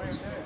Wait a minute.